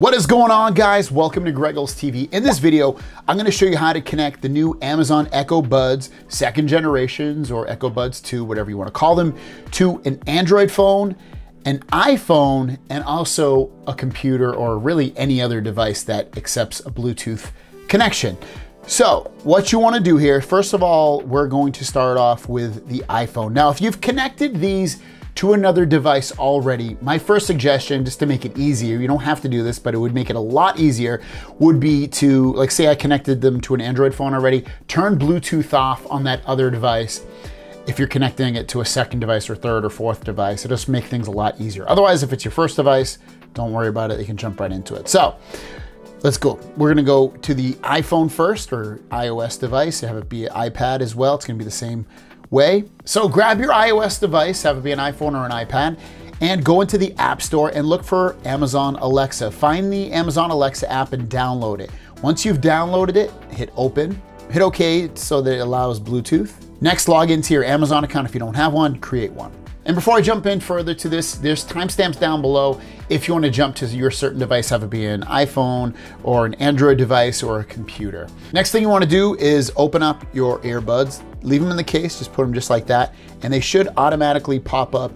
What is going on guys? Welcome to Greggles TV. In this video, I'm gonna show you how to connect the new Amazon Echo Buds second generations or Echo Buds 2, whatever you wanna call them, to an Android phone, an iPhone, and also a computer or really any other device that accepts a Bluetooth connection. So what you wanna do here, first of all, we're going to start off with the iPhone. Now, if you've connected these to another device already, my first suggestion, just to make it easier, you don't have to do this, but it would make it a lot easier, would be to, like say I connected them to an Android phone already, turn Bluetooth off on that other device if you're connecting it to a second device or third or fourth device. It just make things a lot easier. Otherwise, if it's your first device, don't worry about it. You can jump right into it. So let's go. We're gonna go to the iPhone first or iOS device. You have it be an iPad as well. It's gonna be the same way. So grab your iOS device, have it be an iPhone or an iPad, and go into the App Store and look for Amazon Alexa. Find the Amazon Alexa app and download it. Once you've downloaded it, hit open, hit OK so that it allows Bluetooth. Next, log into your Amazon account if you don't have one, create one. And before I jump in further to this, there's timestamps down below if you want to jump to your certain device, have it be an iPhone or an Android device or a computer. Next thing you want to do is open up your earbuds, leave them in the case, just put them just like that, and they should automatically pop up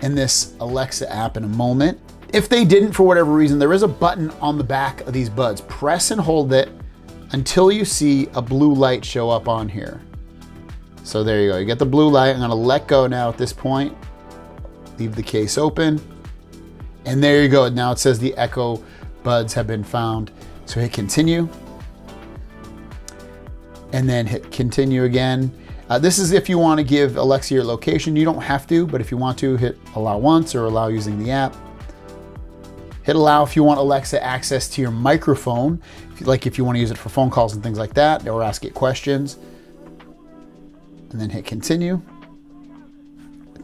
in this Alexa app in a moment. If they didn't for whatever reason, there is a button on the back of these buds. Press and hold it until you see a blue light show up on here. So there you go, you get the blue light. I'm gonna let go now at this point leave the case open. And there you go. Now it says the Echo buds have been found. So hit continue. And then hit continue again. Uh, this is if you want to give Alexa your location. You don't have to, but if you want to, hit allow once or allow using the app. Hit allow if you want Alexa access to your microphone, like if you want to use it for phone calls and things like that, or ask it questions. And then hit continue.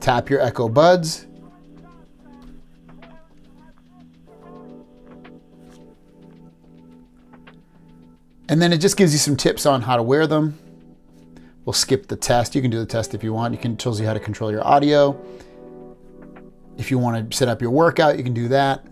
Tap your Echo Buds. And then it just gives you some tips on how to wear them. We'll skip the test. You can do the test if you want. You can tells you how to control your audio. If you want to set up your workout, you can do that.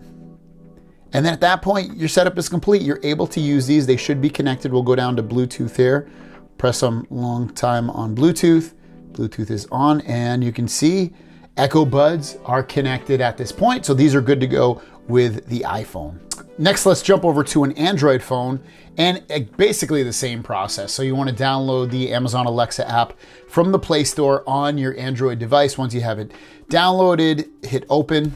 And then at that point, your setup is complete. You're able to use these. They should be connected. We'll go down to Bluetooth here. Press some long time on Bluetooth. Bluetooth is on and you can see Echo Buds are connected at this point. So these are good to go with the iPhone. Next, let's jump over to an Android phone and eh, basically the same process. So you wanna download the Amazon Alexa app from the Play Store on your Android device. Once you have it downloaded, hit open,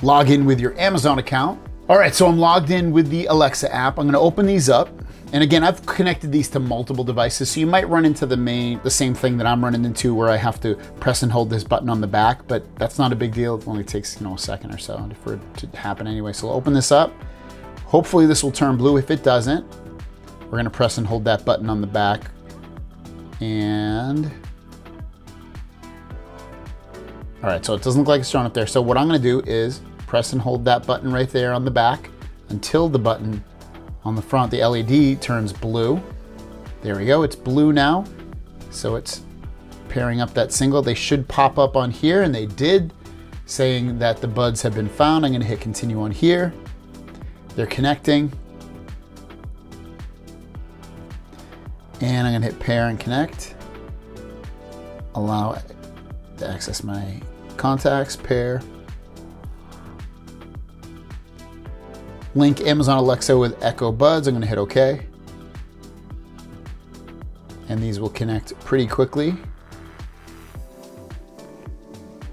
log in with your Amazon account. All right, so I'm logged in with the Alexa app. I'm gonna open these up. And again, I've connected these to multiple devices, so you might run into the main, the same thing that I'm running into where I have to press and hold this button on the back, but that's not a big deal. It only takes, you know, a second or so for it to happen anyway. So I'll open this up. Hopefully this will turn blue. If it doesn't, we're gonna press and hold that button on the back. And, all right, so it doesn't look like it's showing up there. So what I'm gonna do is press and hold that button right there on the back until the button on the front, the LED turns blue. There we go, it's blue now. So it's pairing up that single. They should pop up on here, and they did, saying that the buds have been found. I'm gonna hit continue on here. They're connecting. And I'm gonna hit pair and connect. Allow to access my contacts, pair. Link Amazon Alexa with Echo Buds. I'm gonna hit okay. And these will connect pretty quickly.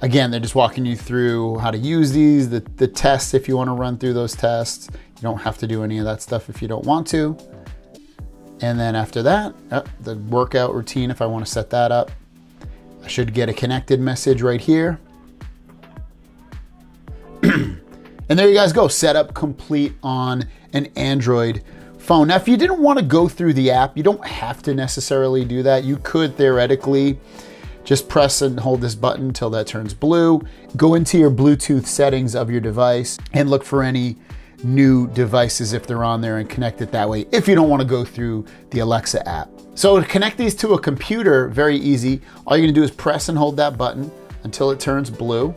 Again, they're just walking you through how to use these, the, the tests if you wanna run through those tests. You don't have to do any of that stuff if you don't want to. And then after that, oh, the workout routine, if I wanna set that up, I should get a connected message right here. And there you guys go, setup complete on an Android phone. Now, if you didn't want to go through the app, you don't have to necessarily do that. You could theoretically just press and hold this button until that turns blue. Go into your Bluetooth settings of your device and look for any new devices if they're on there and connect it that way if you don't want to go through the Alexa app. So to connect these to a computer, very easy. All you're gonna do is press and hold that button until it turns blue.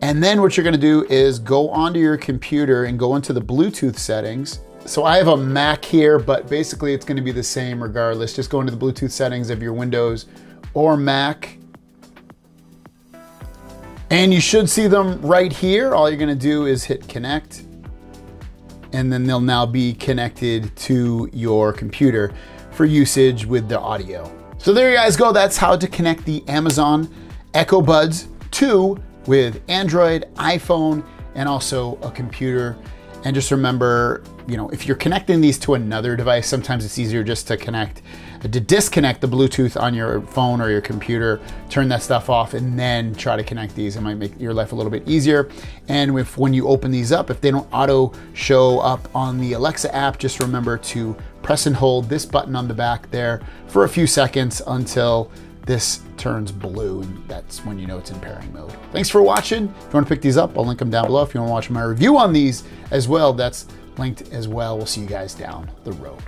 And then what you're gonna do is go onto your computer and go into the Bluetooth settings. So I have a Mac here, but basically it's gonna be the same regardless. Just go into the Bluetooth settings of your Windows or Mac. And you should see them right here. All you're gonna do is hit connect and then they'll now be connected to your computer for usage with the audio. So there you guys go. That's how to connect the Amazon Echo Buds 2 with Android, iPhone, and also a computer. And just remember, you know, if you're connecting these to another device, sometimes it's easier just to connect, to disconnect the Bluetooth on your phone or your computer, turn that stuff off, and then try to connect these. It might make your life a little bit easier. And if when you open these up, if they don't auto show up on the Alexa app, just remember to press and hold this button on the back there for a few seconds until this turns blue and that's when you know it's in pairing mode. Thanks for watching. If you want to pick these up, I'll link them down below. If you want to watch my review on these as well, that's linked as well. We'll see you guys down the road.